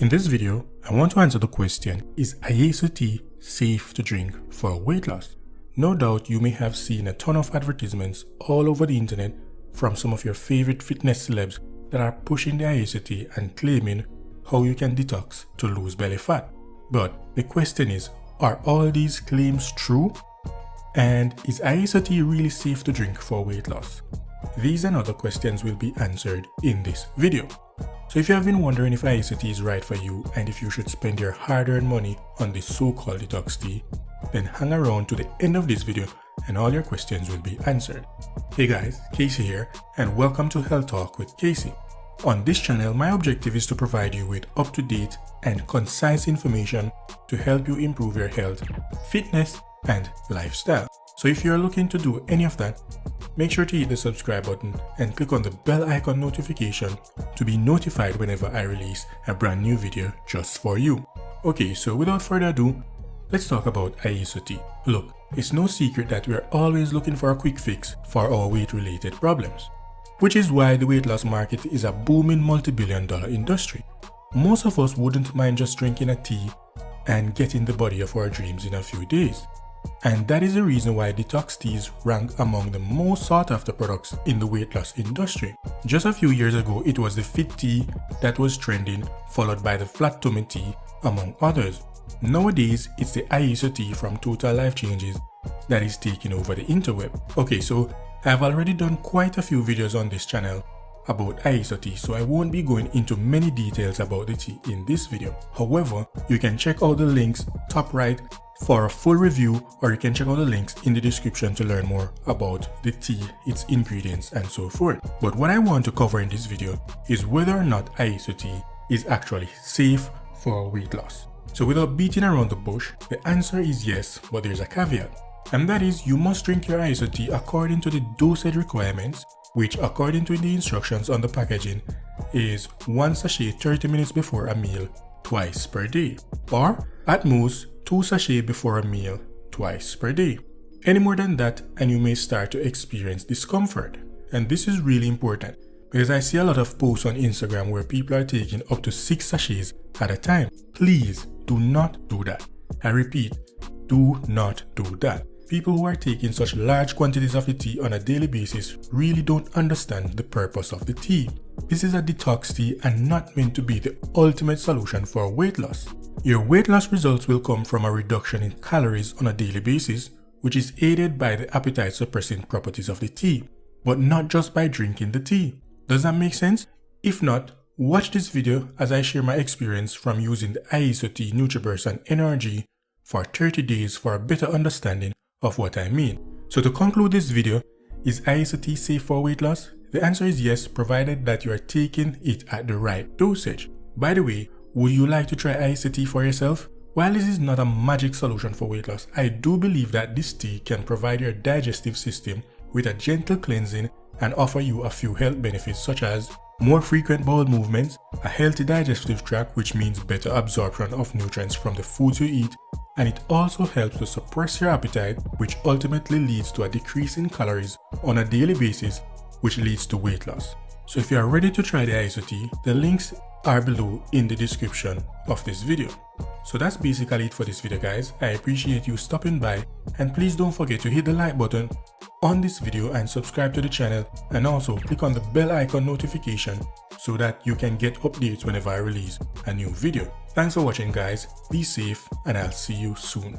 In this video, I want to answer the question, is Iaso tea safe to drink for weight loss? No doubt you may have seen a ton of advertisements all over the internet from some of your favorite fitness celebs that are pushing the Iaso tea and claiming how you can detox to lose belly fat. But the question is, are all these claims true? And is Iaso tea really safe to drink for weight loss? These and other questions will be answered in this video. So if you have been wondering if Iaso is right for you and if you should spend your hard-earned money on this so-called detox tea, then hang around to the end of this video and all your questions will be answered. Hey guys, Casey here and welcome to Health Talk with Casey. On this channel, my objective is to provide you with up-to-date and concise information to help you improve your health, fitness, and lifestyle. So if you're looking to do any of that, make sure to hit the subscribe button and click on the bell icon notification to be notified whenever I release a brand new video just for you. Okay, so without further ado, Let's talk about Iaso tea. Look, it's no secret that we're always looking for a quick fix for our weight related problems. Which is why the weight loss market is a booming multi-billion dollar industry. Most of us wouldn't mind just drinking a tea and getting the body of our dreams in a few days. And that is the reason why detox teas rank among the most sought after products in the weight loss industry. Just a few years ago, it was the fit tea that was trending, followed by the flat tummy tea, among others. Nowadays, it's the Iaso tea from Total Life Changes that is taking over the interweb. Okay, so I've already done quite a few videos on this channel about Iaso tea, so I won't be going into many details about the tea in this video. However, you can check out the links top right for a full review or you can check out the links in the description to learn more about the tea, its ingredients and so forth. But what I want to cover in this video is whether or not Iaso tea is actually safe for weight loss. So without beating around the bush, the answer is yes, but there's a caveat. And that is you must drink your Iaso tea according to the dosage requirements, which according to the instructions on the packaging is 1 sachet 30 minutes before a meal twice per day, or at most 2 sachets before a meal twice per day. Any more than that and you may start to experience discomfort. And this is really important because I see a lot of posts on Instagram where people are taking up to 6 sachets at a time. Please do not do that. I repeat, do not do that. People who are taking such large quantities of the tea on a daily basis really don't understand the purpose of the tea. This is a detox tea and not meant to be the ultimate solution for weight loss. Your weight loss results will come from a reduction in calories on a daily basis, which is aided by the appetite suppressing properties of the tea, but not just by drinking the tea. Does that make sense? If not, Watch this video as I share my experience from using the Iaso tea NutriBurst and NRG for 30 days for a better understanding of what I mean. So to conclude this video, is Iaso tea safe for weight loss? The answer is yes, provided that you are taking it at the right dosage. By the way, would you like to try tea for yourself? While this is not a magic solution for weight loss, I do believe that this tea can provide your digestive system with a gentle cleansing and offer you a few health benefits such as more frequent bowel movements, a healthy digestive tract which means better absorption of nutrients from the foods you eat, and it also helps to suppress your appetite which ultimately leads to a decrease in calories on a daily basis which leads to weight loss. So if you are ready to try the Iaso tea, the links are below in the description of this video. So that's basically it for this video guys. I appreciate you stopping by and please don't forget to hit the like button on this video and subscribe to the channel and also click on the bell icon notification so that you can get updates whenever I release a new video. Thanks for watching guys, be safe and I'll see you soon.